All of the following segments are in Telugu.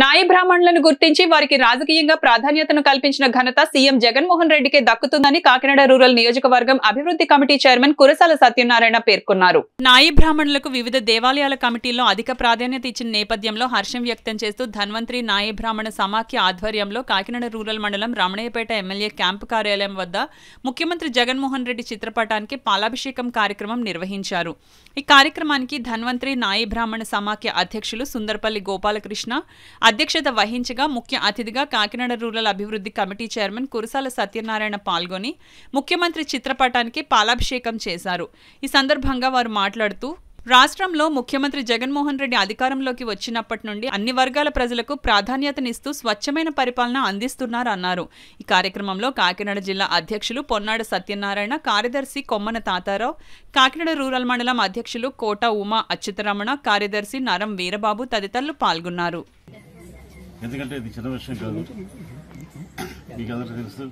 నాయ బ్రాహ్మణులను గుర్తించి వారికి రాజకీయంగా ప్రాధాన్యతను కల్పించిన ఘనత సీఎం జగన్మోహన్ రెడ్డికే దక్కుతుందని కాకినాడ రూరల్ నియోజకవర్గం అభివృద్ధి కమిటీ చైర్మన్ కురసాల సత్యనారాయణ పేర్కొన్నారు. నాయి బ్రాహ్మణులకు వివిధ దేవాలయాల కమిటీల్లో అధిక ప్రాధాన్యత ఇచ్చిన నేపథ్యంలో హర్షం వ్యక్తం చేస్తూ ధన్వంతరి నాయి బ్రాహ్మణ సమాఖ్య ఆధ్వర్యంలో కాకినాడ రూరల్ మండలం రమణయ్యపేట ఎమ్మెల్యే క్యాంపు కార్యాలయం వద్ద ముఖ్యమంత్రి జగన్మోహన్ రెడ్డి చిత్రపటానికి పాలాభిషేకం కార్యక్రమం నిర్వహించారు. ఈ కార్యక్రమానికి ధన్వంతరి నాయి బ్రాహ్మణ సమాఖ్య అధ్యక్షులు సుందరపల్లి గోపాలకృష్ణ అధ్యక్షత వహించగా ముఖ్య అతిథిగా కాకినాడ రూరల్ అభివృద్ధి కమిటీ చైర్మన్ కురసాల సత్యనారాయణ పాల్గొని ముఖ్యమంత్రి చిత్రపటానికి పాలాభిషేకం చేశారు. ఈ సందర్భంగా వారు మాట్లాడుతూ రాష్ట్రంలో ముఖ్యమంత్రి జగన్మోహన్ రెడ్డి అధికారంలోకి వచ్చినప్పటి నుండి అన్ని వర్గాల ప్రజలకు ప్రాధాన్యతనిస్తూ స్వచ్ఛమైన పరిపాలన అందిస్తున్నారన్నారు. ఈ కార్యక్రమంలో కాకినాడ జిల్లా అధ్యక్షులు పొన్నాడ సత్యనారాయణ కార్యదర్శి కొమ్మన తాతారావు కాకినాడ రూరల్ మండలం అధ్యక్షులు కోట ఉమా అచ్యుతరమణ కార్యదర్శి నరం వీరబాబు తదితరులు పాల్గొన్నారు. ఎందుకంటే ఇది చిన్న విషయం కాదు. మీకు అందరికీ తెలుసు.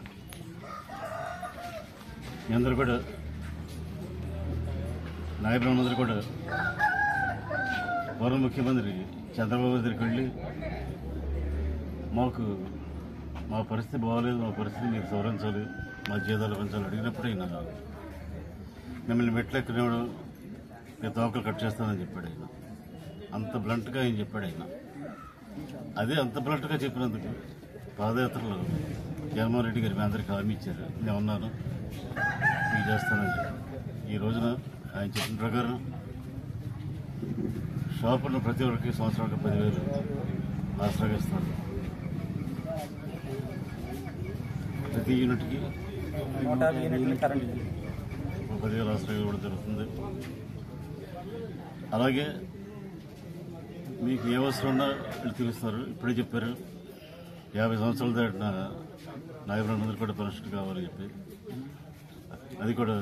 మీ అందరూ కూడా నాయకులందరూ కూడా పూర్వ ముఖ్యమంత్రి చంద్రబాబు దగ్గరికి వెళ్ళి మాకు మా పరిస్థితి బాగోలేదు మా పరిస్థితి మీరు సవరించాలి మా జీతాలు పెంచాలి అడిగినప్పుడు ఆయన మిమ్మల్ని మెట్లెక్కనివాడు మీ తోకలు కట్ చేస్తానని చెప్పాడు ఆయన. అంత బ్లంట్గా ఆయన చెప్పాడు ఆయన. అదే అంత బ్లట్గా చెప్పినందుకు పాదయాత్రలో జగన్మోహన్ రెడ్డి గారు మీ అందరికీ హామీ ఇచ్చారు. నేను ఉన్నాను. మీకు చేస్తానని ఈ రోజున ఆయన చెప్పిన ప్రకారం షాపులను ప్రతి ఒక్కరికి సంవత్సరానికి పదివేలు ఆసరాగా ఇస్తారు ప్రతి యూనిట్కి పదివేలు ఆసరాగా కూడా జరుగుతుంది. అలాగే మీకు ఏ అవసరం ఉన్నా తెలుస్తారు ఇప్పుడే చెప్పారు. యాభై సంవత్సరాల దాటిన నాయకులందరూ కూడా పరిస్థితి కావాలని చెప్పి. అది కూడా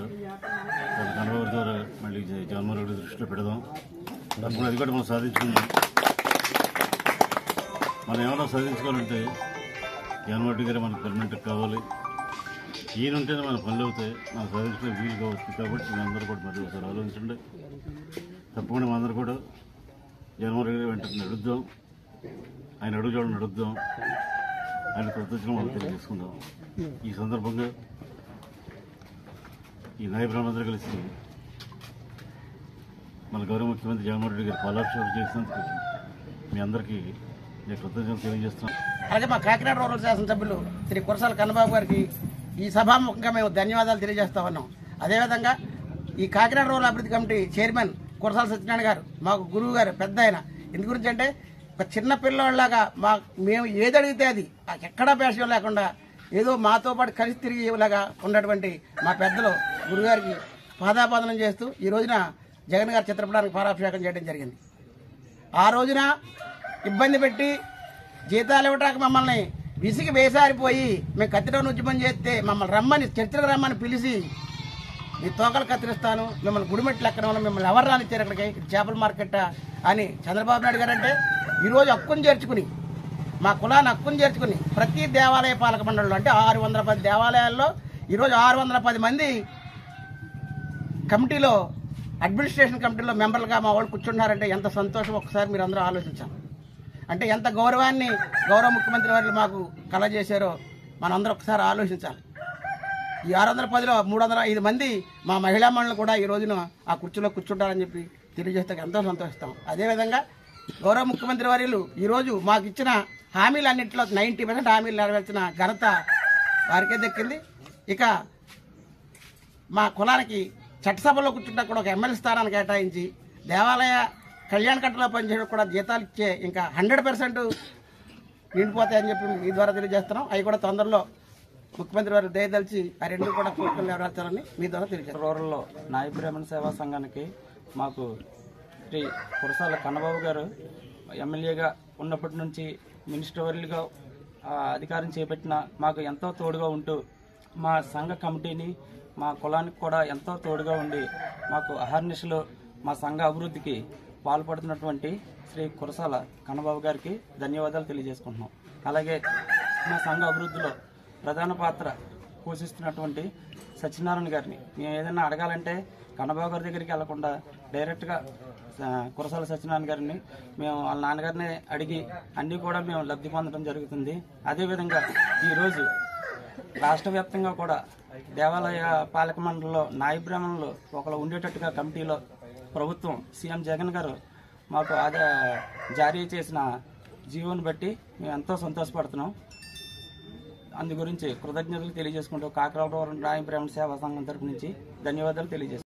మన ద్వారా మళ్ళీ జగన్మోహన్ రెడ్డి దృష్టిలో పెడదాం. అప్పుడు అది కూడా మనం సాధించుకుందాం. మనం ఏమైనా సాధించుకోవాలంటే జగన్మోహన్ రెడ్డి గారు మనకు పర్మనెంట్ కావాలి. ఈయన ఉంటేనే మన పనులు అవుతాయి. మనం సాధించుకునే వీలు కావచ్చు కాబట్టి మేము అందరూ కూడా మరి ఒకసారి ఆలోచించండి. తప్పకుండా మా అందరూ కూడా జనవరి వెంట నడుద్దాం. ఆయన అడుగు చూడ నడుద్దాం. ఆయన కృతజ్ఞతలు మనం తెలియజేసుకుందాం. ఈ సందర్భంగా ఈ నాయ బ్రహ్మందరూ కలిసి మన గౌరవ ముఖ్యమంత్రి జగన్మోహన్ రెడ్డి గారు పాలాభిషేకం చేసినందుకు మీ అందరికీ నేను కృతజ్ఞతలు తెలియజేస్తున్నాను. అలాగే మా కాకినాడ రూరల్ శాసనసభ్యులు శ్రీ కురసాల కన్నబాబు గారికి ఈ సభాముఖంగా మేము ధన్యవాదాలు తెలియజేస్తా ఉన్నాం. అదేవిధంగా ఈ కాకినాడ రూరల్ అభివృద్ధి కమిటీ చైర్మన్ కురసాల సత్యనారాయణ గారు మాకు గురువు గారు పెద్ద ఆయన. ఎందు గురించి అంటే ఒక చిన్న పిల్లవాళ్ళలాగా మా మేము ఏది అడిగితే అది. ఎక్కడా పేషం లేకుండా ఏదో మాతో పాటు కలిసి తిరిగేలాగా ఉన్నటువంటి మా పెద్దలు గురుగారికి పాదాపాదనం చేస్తూ ఈ రోజున జగన్ గారి చిత్రపటానికి పారాభిషేకం చేయడం జరిగింది. ఆ రోజున ఇబ్బంది పెట్టి జీతాలు ఇవ్వటానికి మమ్మల్ని విసిగి వేసారిపోయి మేము కత్తిరోని ఉద్యమం చేస్తే మమ్మల్ని రమ్మని చర్చలకు రమ్మని పిలిచి మీ తోకలు కత్తిరిస్తాను మిమ్మల్ని గుడిమెట్లు ఎక్కడం మిమ్మల్ని ఎవరు రానిచ్చారు ఇక్కడికి? ఇది చేపల మార్కెట్ అని చంద్రబాబు నాయుడు గారు అంటే ఈరోజు హక్కును చేర్చుకుని మా కులాన్ని హక్కును చేర్చుకుని ప్రతి దేవాలయ పాలక మండలిలో అంటే ఆరు వందల పది దేవాలయాల్లో ఈరోజు ఆరు వందల పది మంది కమిటీలో అడ్మినిస్ట్రేషన్ కమిటీలో మెంబర్లుగా మా వాళ్ళు కూర్చున్నారంటే ఎంత సంతోషం. ఒకసారి మీరు అందరూ ఆలోచించాలి. అంటే ఎంత గౌరవాన్ని గౌరవ ముఖ్యమంత్రి వారు మాకు కలజేశారో మనందరూ ఒకసారి ఆలోచించాలి. ఈ ఆరు వందల పదిలో మూడు వందల ఐదు మంది మా మహిళా మండలి కూడా ఈ రోజున ఆ కుర్చీలో కూర్చుంటారని చెప్పి తెలియజేస్తే ఎంతో సంతోషిస్తాం. అదేవిధంగా గౌరవ ముఖ్యమంత్రి వర్యులు ఈరోజు మాకు ఇచ్చిన హామీలన్నింటిలో నైంటీ పర్సెంట్ హామీలు నెరవేర్చిన ఘనత వారికే దక్కింది. ఇక మా కులానికి చట్టసభలో కూర్చుంటే కూడా ఒక ఎమ్మెల్యే స్థానాన్ని కేటాయించి దేవాలయ కళ్యాణ కట్టలో పనిచేయడం కూడా జీతాలు ఇచ్చే ఇంకా హండ్రెడ్ పర్సెంట్ నిండిపోతాయని చెప్పి మీ ద్వారా తెలియజేస్తున్నాం. అవి కూడా తొందరలో ముఖ్యమంత్రి వారు దయదలిచి ఆ రెండు కూడా కోర్టులు నెరవేర్చాలని మీ ద్వారా తెలియజేస్తాం. రూరల్లో నాయ బ్రాహ్మణ సేవా సంఘానికి మాకు శ్రీ కురసాల కన్నబాబు గారు ఎమ్మెల్యేగా ఉన్నప్పటి నుంచి మినిస్టర్గా అధికారం చేపట్టిన మాకు ఎంతో తోడుగా ఉంటూ మా సంఘ కమిటీని మా కులానికి కూడా ఎంతో తోడుగా ఉండి మాకు అహర్నిశలు మా సంఘ అభివృద్ధికి పాల్పడుతున్నటువంటి శ్రీ కురసాల కన్నబాబు గారికి ధన్యవాదాలు తెలియజేసుకుంటున్నాం. అలాగే మా సంఘ అభివృద్ధిలో ప్రధాన పాత్ర పోషిస్తున్నటువంటి సత్యనారాయణ గారిని. మేము ఏదైనా అడగాలంటే కన్నబాబు గారి దగ్గరికి వెళ్ళకుండా డైరెక్ట్గా కురసాల సత్యనారాయణ గారిని మేము వాళ్ళ నాన్నగారిని అడిగి అన్నీ కూడా మేము లబ్ధి పొందడం జరుగుతుంది. అదేవిధంగా ఈరోజు రాష్ట్ర వ్యాప్తంగా కూడా దేవాలయ పాలక మండలిలో నాయ బ్రాహ్మణులు ఒకరు ఉండేటట్టుగా కమిటీలో ప్రభుత్వం సీఎం జగన్ గారు మాకు ఆదా జారీ చేసిన జీవోని బట్టి మేము ఎంతో సంతోషపడుతున్నాం. అందు గురించి కృతజ్ఞతలు తెలియజేసుకుంటూ కాకరావు నాయ బ్రాహ్మణ సేవా సంఘం తరపు నుంచి ధన్యవాదాలు తెలియజేస్తాం